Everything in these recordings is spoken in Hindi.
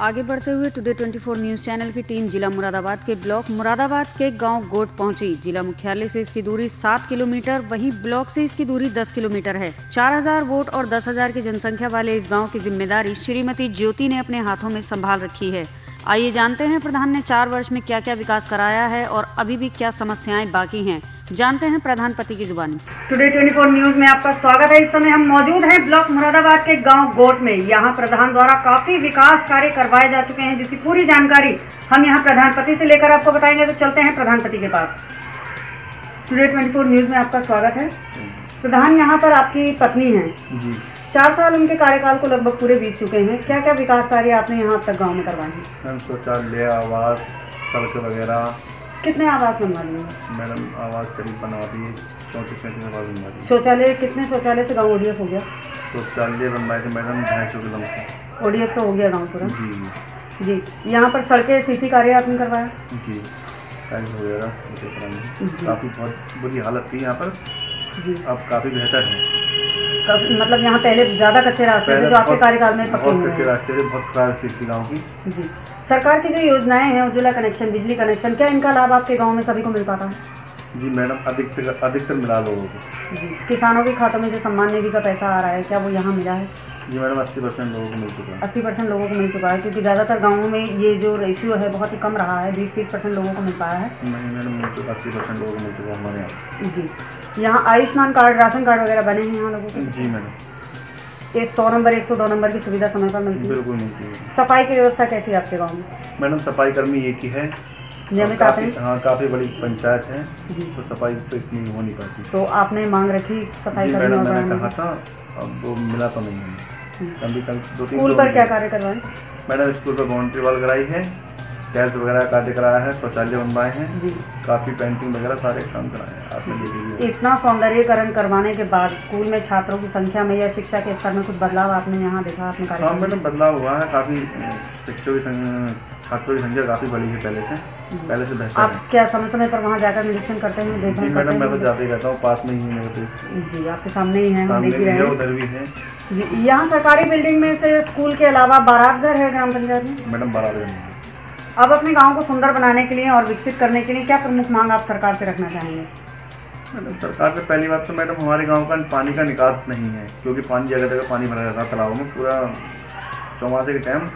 आगे बढ़ते हुए टुडे 24 न्यूज़ चैनल की टीम जिला मुरादाबाद के ब्लॉक मुरादाबाद के गाँव गोट पहुँची। जिला मुख्यालय से इसकी दूरी 7 किलोमीटर, वहीं ब्लॉक से इसकी दूरी 10 किलोमीटर है। 4000 वोट और 10000 की जनसंख्या वाले इस गाँव की ज़िम्मेदारी श्रीमती ज्योति ने अपने हाथों में संभाल रखी है। आइए जानते हैं प्रधान ने चार वर्ष में क्या क्या विकास कराया है और अभी भी क्या समस्याएँ बाकी हैं। जानते हैं प्रधानपति की जुबानी। टुडे 24 न्यूज़ में आपका स्वागत है। इस समय हम मौजूद हैं ब्लॉक मुरादाबाद के गाँव गोट में। यहाँ प्रधान द्वारा काफ़ी विकास कार्य करवाए जा चुके हैं जिसकी पूरी जानकारी हम यहाँ प्रधानपति से लेकर आपको बताएँगे। तो चलते हैं प्रधानपति के पास। टुडे 24 न्यूज़ में आपका स्वागत है। प्रधान यहाँ पर आपकी पत्नी है। जी। चार साल उनके कार्यकाल को लगभग पूरे बीत चुके हैं। क्या क्या विकास कार्य आपने यहाँ अब तक गाँव में करवाए हैं? मैम शौचालय आवास सड़क वगैरह। कितने आवास बनवा लिए? मैडम आवास करीब बनवा दिए चौंतीस पैंतीस आवास बनवा दिए। शौचालय कितने शौचालय से गाँव ओडीएफ हो गया? शौचालय बनवाए थे मैडम ढाई सौ किलोमीटर ओडीएफ तो हो गया गाँव पूरा। जी। जी यहाँ पर सड़कें सीसी कार्य आपने करवाया जी टाइल्स वगैरह। काफ़ी बहुत बुरी हालत थी यहाँ पर। अब काफ़ी बेहतर है। मतलब यहाँ पहले ज़्यादा कच्चे रास्ते थे जो आपके कार्यकाल में हुए कच्चे रास्ते थे बहुत खराब स्थिति गाँव की। जी। सरकार की जो योजनाएँ हैं उज्ज्वला कनेक्शन बिजली कनेक्शन क्या इनका लाभ आपके गाँव में सभी को मिल पाता? है जी मैडम अधिकतर अधिकतर मिला लोगों को। जी। किसानों के खातों में जो सम्मान निधि का पैसा आ रहा है क्या वो यहाँ मिला है? जी मैडम अस्सी परसेंट लोगों को मिल चुका है। अस्सी परसेंट लोगों को मिल चुका है क्योंकि ज़्यादातर गाँवों में ये जो रेशियो है बहुत ही कम रहा है बीस तीस परसेंट लोगों को मिल पाया है। नहीं मैडम मिल चुका अस्सी परसेंट लोगों को मिल चुका है हमारे यहाँ। जी। यहाँ आयुष्मान कार्ड राशन कार्ड वगैरह बने हैं यहाँ लोगों को? जी मैडम। ये सौ नंबर एक सौ दो नंबर की सुविधा समय पर मिलती है। बिल्कुल मिलती है। सफ़ाई की व्यवस्था कैसी है आपके गाँव में? मैडम सफ़ाई कर्मी एक ही है। नियमित आते काफ़ी हैं? काफ़ी बड़ी पंचायत है तो सफ़ाई तो इतनी हो नहीं पाती। तो आपने मांग रखी सफ़ाई मैडम मैंने कहा था अब वो मिला तो नहीं है। कभी कभी दो स्कूल पर क्या कार्य करवाएँ मैडम स्कूल पर बाउंड्री वॉल कराई है। टैल्स वगैरह कार्य कराया है शौचालय बनवाए हैं। काफ़ी पेंटिंग वगैरह सारे काम कराए हैं। हैं। इतना सौंदर्यकरण करवाने के बाद स्कूल में छात्रों की संख्या में या शिक्षा के स्तर में कुछ बदलाव आपने यहाँ देखा आपने हाँ मैडम बदलाव हुआ है। काफ़ी शिक्षकों की छात्रों की संख्या काफ़ी बढ़ी है पहले से। पहले से बेहतर आप क्या समय समय पर वहाँ जाकर निरीक्षण करते हैं जी देखभाल मैडम मैं तो जाते ही रहता हूँ पास में ही मेरे तो। जी आपके सामने ही है सामने भी है उधर भी है। जी यहाँ सरकारी बिल्डिंग में से स्कूल के अलावा बारात घर है ग्राम पंचायत में? मैडम बराबर में अब अपने गाँव को सुंदर बनाने के लिए और विकसित करने के लिए क्या प्रमुख मांग आप सरकार से रखना चाहेंगे? मैडम सरकार से पहली बात तो मैडम हमारे गाँव का पानी का निकास नहीं है क्योंकि पानी जगह जगह पानी भरा रहता है तालाबों में पूरा चौमासे के टाइम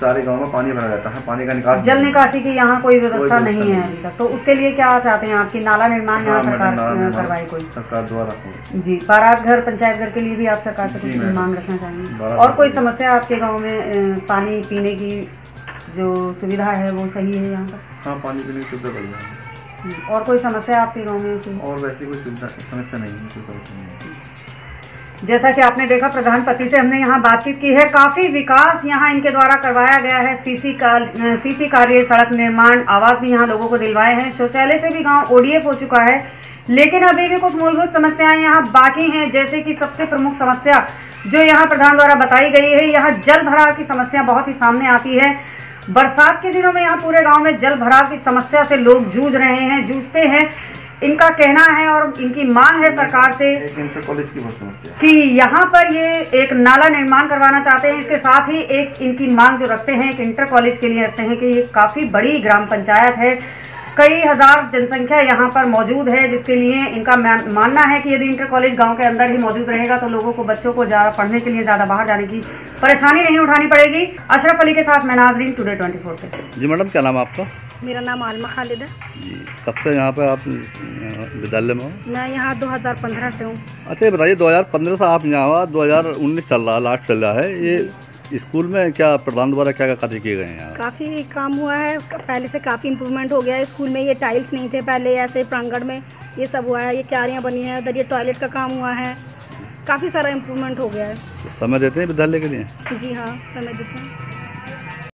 सारे गाँव में पानी भरा रहता है पानी का निकास जल निकासी की यहाँ कोई व्यवस्था नहीं है अभी तक। तो उसके लिए क्या चाहते हैं आपकी नाला निर्माण यहाँ सरकार करवाए कोई? सरकार द्वारा जी बारात घर पंचायत घर के लिए भी आप सरकार से मांग रखना चाहेंगे? और कोई समस्या आपके गाँव में पानी पीने की जो सुविधा है वो सही है यहाँ पर? हाँ पानी पीने की सुविधा बढ़िया है। और कोई समस्या आपके गाँव में और वैसे कोई सुविधा समस्या नहीं है कोई परेशानी नहीं है। जैसा कि आपने देखा प्रधानपति से हमने यहाँ बातचीत की है। काफ़ी विकास यहाँ इनके द्वारा करवाया गया है। सीसी का सीसी कार्य, सड़क निर्माण, आवास भी यहाँ लोगों को दिलवाए हैं। शौचालय से भी गाँव ओडीएफ हो चुका है। लेकिन अभी भी कुछ मूलभूत समस्याएँ यहाँ बाकी हैं, जैसे कि सबसे प्रमुख समस्या जो यहाँ प्रधान द्वारा बताई गई है, यहाँ जल भराव की समस्या बहुत ही सामने आती है। बरसात के दिनों में यहाँ पूरे गाँव में जल भराव की समस्या से लोग जूझ रहे हैं, जूझते हैं। इनका कहना है और इनकी मांग है सरकार से इंटर कॉलेज की समस्या कि यहाँ पर ये एक नाला निर्माण करवाना चाहते हैं। इसके साथ ही एक इनकी मांग जो रखते हैं एक इंटर कॉलेज के लिए रखते हैं कि ये काफ़ी बड़ी ग्राम पंचायत है। कई हज़ार जनसंख्या यहाँ पर मौजूद है जिसके लिए इनका मानना है कि यदि इंटर कॉलेज गाँव के अंदर ही मौजूद रहेगा तो लोगों को बच्चों को ज़्यादा पढ़ने के लिए ज़्यादा बाहर जाने की परेशानी नहीं उठानी पड़ेगी। अशरफ अली के साथ मैं नाजरीन टुडे ट्वेंटी फोर से। जी मैडम क्या नाम आपका? मेरा नाम आलमा खालिद है। जी कब से यहाँ पे आप विद्यालय में हो? मैं यहाँ 2015 से हूँ। अच्छा ये बताइए 2015 से आप यहाँ हुआ 2019 चल रहा है लास्ट चल रहा है ये स्कूल में क्या प्रधान द्वारा क्या क्या कार्य किए गए हैं काफ़ी काम हुआ है पहले से काफ़ी इम्प्रूवमेंट हो गया है स्कूल में ये टाइल्स नहीं थे पहले ऐसे प्रांगण में ये सब हुआ है ये क्यारियाँ बनी है उधर ये टॉयलेट का काम हुआ है काफ़ी सारा इम्प्रूवमेंट हो गया है। समय देते हैं विद्यालय के लिए? जी हाँ समय देते हैं।